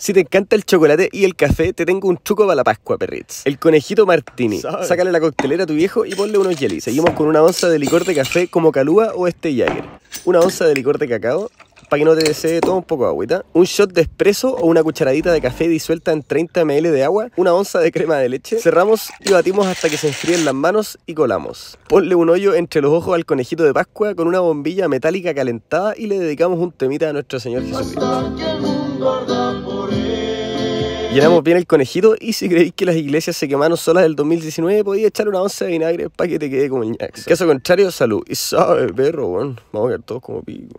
Si te encanta el chocolate y el café, te tengo un truco para la Pascua, perrits. El conejito martini. Sácale la coctelera a tu viejo y ponle unos jelly. Seguimos con una onza de licor de café como Calúa o este Jagger. Una onza de licor de cacao, para que no te desee todo un poco de agüita. Un shot de espresso o una cucharadita de café disuelta en 30 ml de agua. Una onza de crema de leche. Cerramos y batimos hasta que se enfríen las manos y colamos. Ponle un hoyo entre los ojos al conejito de Pascua con una bombilla metálica calentada y le dedicamos un temita a nuestro Señor Jesucristo. Llenamos bien el conejito y si creéis que las iglesias se quemaron solas del 2019, podéis echar una onza de vinagre para que te quede como el ñax. Caso contrario, salud. Y sabe, perro, bueno, vamos a quedar todos como pico.